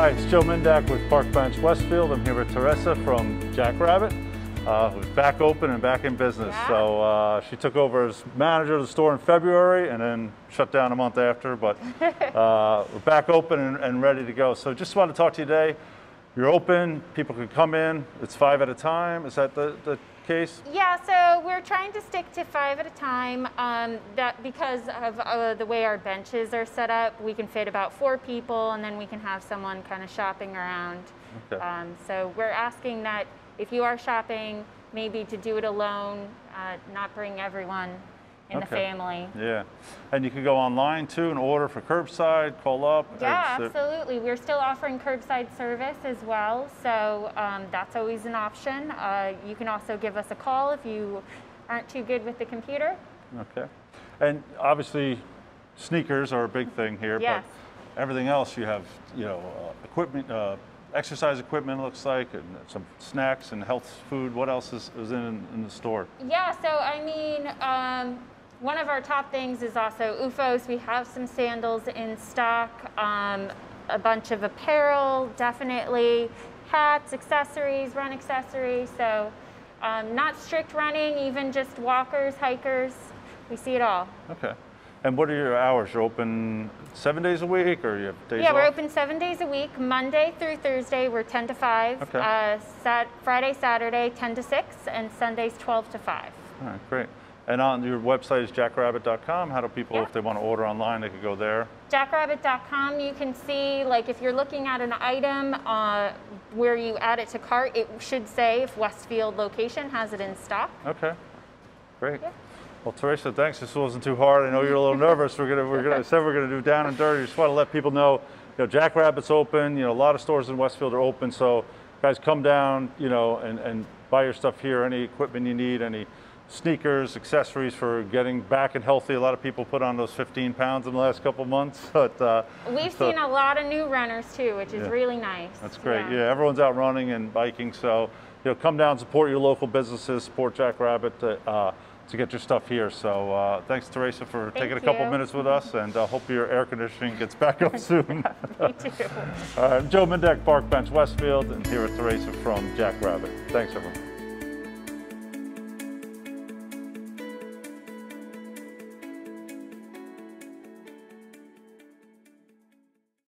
Hi, it's Joe Mindak with Parkbench Westfield. I'm here with Teresa from Jackrabbit, uh, who's back open and back in business. Yeah. So uh, she took over as manager of the store in February and then shut down a month after, but uh, we're back open and, and ready to go. So just want to talk to you today. You're open, people can come in, it's five at a time. Is that the, the case? Yeah, so we're trying to stick to five at a time. Um, that because of uh, the way our benches are set up, we can fit about four people, and then we can have someone kind of shopping around. Okay. Um, so we're asking that if you are shopping, maybe to do it alone, uh, not bring everyone in the family. Yeah. And you can go online too and order for curbside, call up. Yeah, It's, absolutely. We're still offering curbside service as well, so um, that's always an option. Uh, you can also give us a call if you aren't too good with the computer. Okay. And obviously, sneakers are a big thing here, Yes. but everything else you have, you know, uh, equipment, uh, exercise equipment looks like, and some snacks and health food. What else is, is in, in the store? Yeah, so I mean, um, one of our top things is also OOFOS. We have some sandals in stock, um, a bunch of apparel, definitely, hats, accessories, run accessories. So, um, not strict running, even just walkers, hikers. We see it all. Okay. And what are your hours? You're open seven days a week, or you have days Yeah, we're off? open seven days a week. Monday through Thursday, we're 10 to 5. Okay. Uh, Sat- Friday, Saturday, 10 to 6, and Sundays, 12 to 5. All right, great. And on your website is jackrabbit.com. How do people, Yeah. if they want to order online, they could go there? jackrabbit.com you can see like if you're looking at an item uh, where you add it to cart it should say if westfield location has it in stock Okay, great. Yeah. Well, Teresa, thanks. This wasn't too hard. I know you're a little nervous. We're gonna, we're gonna, said we're gonna do down and dirty. Just want to let people know, you know, Jackrabbit's open. You know, a lot of stores in Westfield are open. So, guys, come down, you know, and, and buy your stuff here. Any equipment you need, any sneakers, accessories for getting back and healthy. A lot of people put on those 15 pounds in the last couple months. But uh, we've so- seen a lot of new runners too which is Yeah. really nice That's great. Yeah. everyone's out running and biking, so you know, come down, support your local businesses, support Jackrabbit to, uh, to get your stuff here. So uh, thanks, Teresa, for taking a couple you. minutes with us, and uh, hope your air conditioning gets back up soon. Me too. All right, I'm Joe Mendek, Parkbench Westfield, and here with Teresa from Jackrabbit. Thanks, everyone.